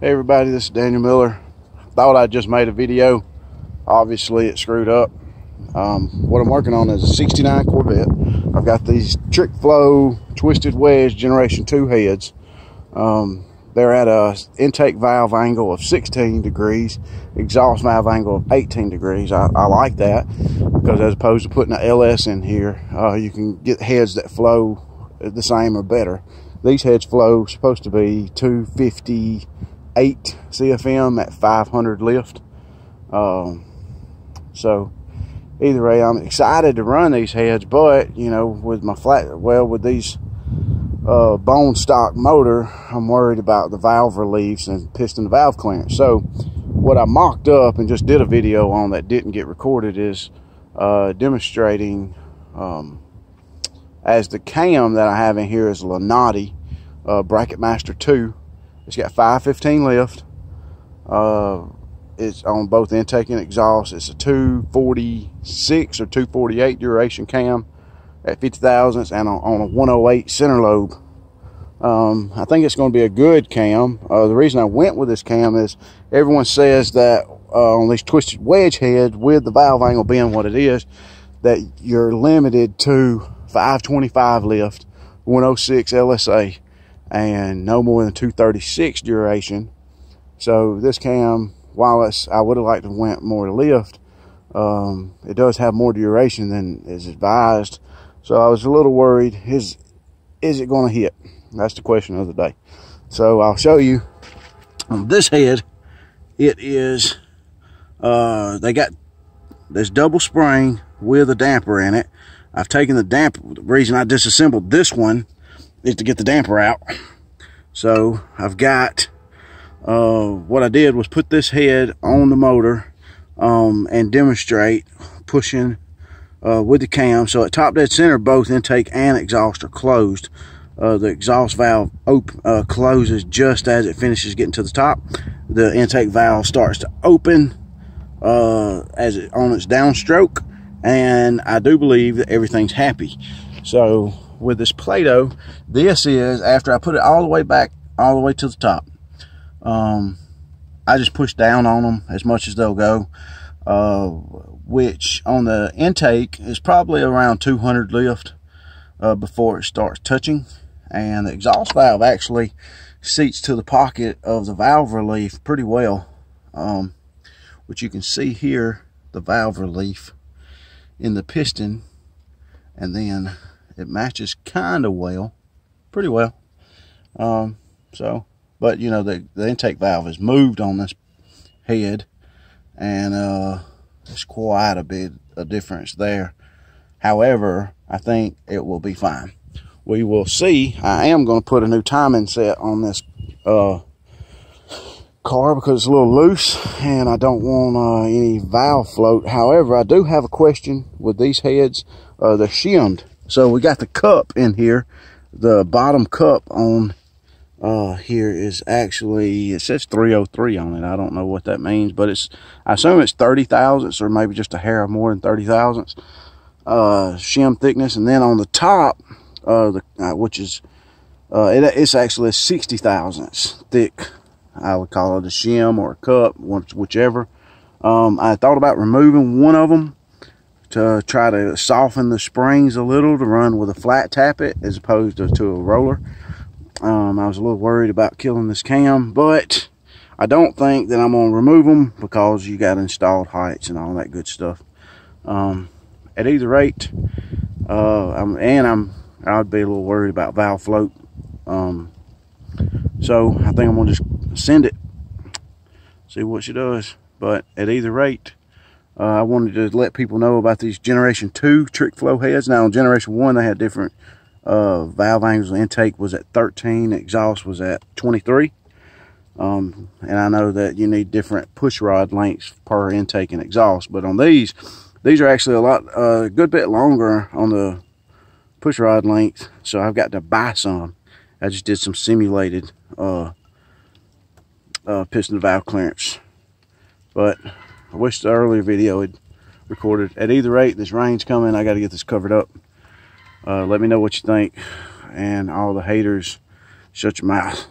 Hey everybody, this is Danial Miller. Thought I just made a video. Obviously it screwed up. Um, what I'm working on is a 69 Corvette. I've got these Trick Flow Twisted Wedge Generation 2 heads. Um, they're at a intake valve angle of 16 degrees, exhaust valve angle of 18 degrees. I, I like that because as opposed to putting an LS in here, uh, you can get heads that flow the same or better. These heads flow supposed to be 250 8 CFM at 500 lift. Um, so either way, I'm excited to run these heads, but you know, with my flat, well, with these uh, bone stock motor, I'm worried about the valve reliefs and piston to valve clearance. So what I mocked up and just did a video on that didn't get recorded is uh, demonstrating um, as the cam that I have in here is Lunati uh, Bracket Master 2 it's got 515 lift. Uh, it's on both intake and exhaust. It's a 246 or 248 duration cam at 50 thousandths and on, on, a 108 center lobe. Um, I think it's going to be a good cam. Uh, the reason I went with this cam is everyone says that uh, on these twisted wedge heads with the valve angle being what it is, that you're limited to 525 lift, 106 LSA and no more than 236 duration. So this cam, while it's, I would have liked to went more lift, um, it does have more duration than is advised. So I was a little worried, is, is it going to hit? That's the question of the day. So I'll show you on this head, it is, uh, they got this double spring with a damper in it. I've taken the damper, the reason I disassembled this one is to get the damper out. So I've got, uh, what I did was put this head on the motor um, and demonstrate pushing uh, with the cam. So at top dead center, both intake and exhaust are closed. Uh, the exhaust valve uh, closes just as it finishes getting to the top. The intake valve starts to open uh, as it on its downstroke, and I do believe that everything's happy. So with this Play-Doh, this is, after I put it all the way back, all the way to the top, um, I just push down on them as much as they'll go, uh, which on the intake is probably around 200 lift uh, before it starts touching. And the exhaust valve actually seats to the pocket of the valve relief pretty well, um, which you can see here, the valve relief in the piston and then it matches kind of well, pretty well. Um, so, but you know, the, the intake valve is moved on this head and uh, there's quite a bit of difference there. However, I think it will be fine. We will see. I am going to put a new timing set on this uh, car because it's a little loose and I don't want uh, any valve float. However, I do have a question with these heads. Uh, they're shimmed so we got the cup in here. The bottom cup on uh, here is actually, it says 303 on it. I don't know what that means, but it's, I assume it's 30 thousandths or maybe just a hair more than 30 thousandths uh, shim thickness. And then on the top, uh, the, uh, which is, uh, it, it's actually 60 thousandths thick. I would call it a shim or a cup, whichever. Um, I thought about removing one of them to try to soften the springs a little to run with a flat tappet as opposed to, to a roller. Um, I was a little worried about killing this cam, but I don't think that I'm going to remove them because you got installed heights and all that good stuff. Um, at either rate, uh, I'm, and I'm, I'd be a little worried about valve float. Um, so I think I'm going to just send it, see what she does. But at either rate, uh, I wanted to let people know about these Generation 2 trick flow heads. Now, on Generation 1, they had different uh, valve angles. Intake was at 13, exhaust was at 23. Um, and I know that you need different push rod lengths per intake and exhaust. But on these, these are actually a lot, a uh, good bit longer on the push rod length. So I've got to buy some. I just did some simulated uh, uh, piston valve clearance. But I wish the earlier video had recorded. At either rate, this rain's coming. I got to get this covered up. Uh, let me know what you think. And all the haters, shut your mouth.